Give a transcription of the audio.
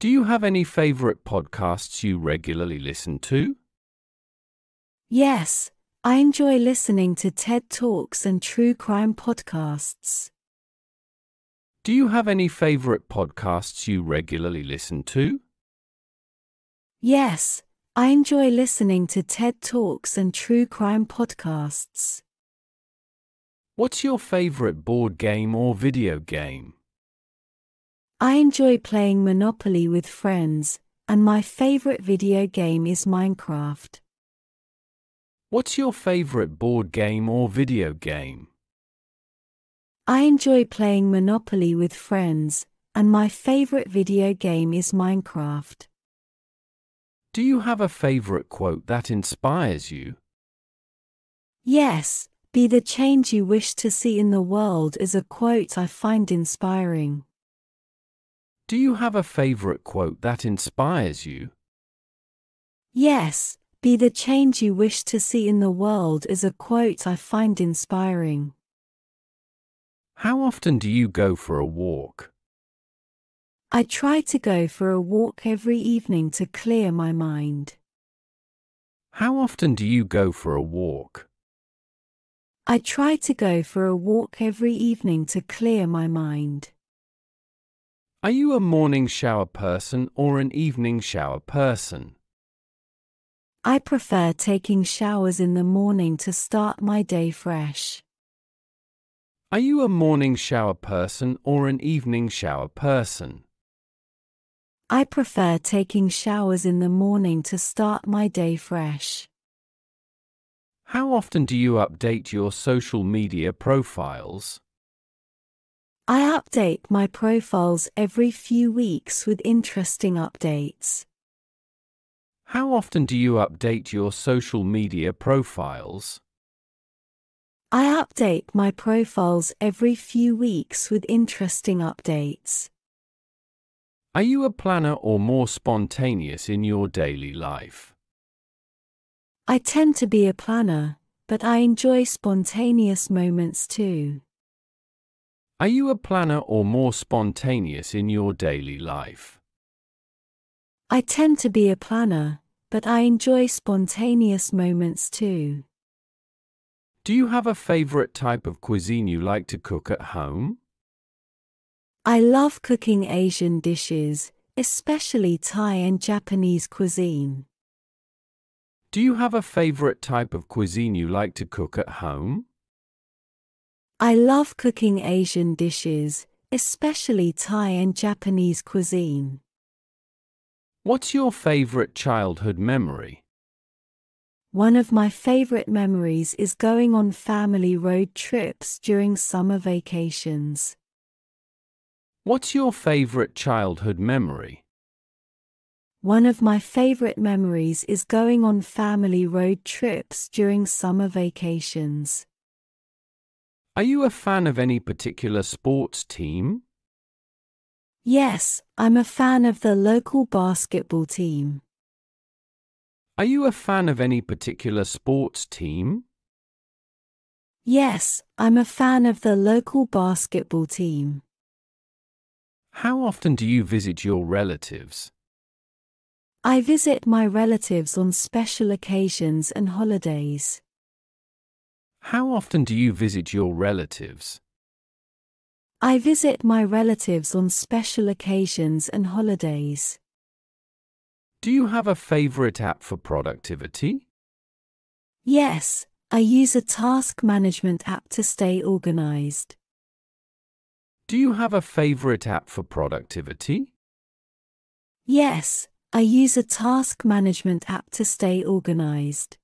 Do you have any favorite podcasts you regularly listen to? Yes, I enjoy listening to TED Talks and true crime podcasts. Do you have any favorite podcasts you regularly listen to? Yes, I enjoy listening to TED Talks and true crime podcasts. What's your favorite board game or video game? I enjoy playing Monopoly with friends, and my favorite video game is Minecraft. What's your favorite board game or video game? I enjoy playing Monopoly with friends, and my favorite video game is Minecraft. Do you have a favorite quote that inspires you? Yes, be the change you wish to see in the world is a quote I find inspiring. Do you have a favorite quote that inspires you? Yes, be the change you wish to see in the world is a quote I find inspiring. How often do you go for a walk? I try to go for a walk every evening to clear my mind. How often do you go for a walk? I try to go for a walk every evening to clear my mind. Are you a morning shower person or an evening shower person? I prefer taking showers in the morning to start my day fresh. Are you a morning shower person or an evening shower person? I prefer taking showers in the morning to start my day fresh. How often do you update your social media profiles? I update my profiles every few weeks with interesting updates. How often do you update your social media profiles? I update my profiles every few weeks with interesting updates. Are you a planner or more spontaneous in your daily life? I tend to be a planner, but I enjoy spontaneous moments too. Are you a planner or more spontaneous in your daily life? I tend to be a planner, but I enjoy spontaneous moments too. Do you have a favorite type of cuisine you like to cook at home? I love cooking Asian dishes, especially Thai and Japanese cuisine. Do you have a favorite type of cuisine you like to cook at home? I love cooking Asian dishes, especially Thai and Japanese cuisine. What's your favorite childhood memory? One of my favorite memories is going on family road trips during summer vacations. What's your favorite childhood memory? One of my favorite memories is going on family road trips during summer vacations. Are you a fan of any particular sports team? Yes, I'm a fan of the local basketball team. Are you a fan of any particular sports team? Yes, I'm a fan of the local basketball team. How often do you visit your relatives? I visit my relatives on special occasions and holidays. How often do you visit your relatives? I visit my relatives on special occasions and holidays. Do you have a favorite app for productivity? Yes, I use a task management app to stay organized. Do you have a favorite app for productivity? Yes, I use a task management app to stay organized.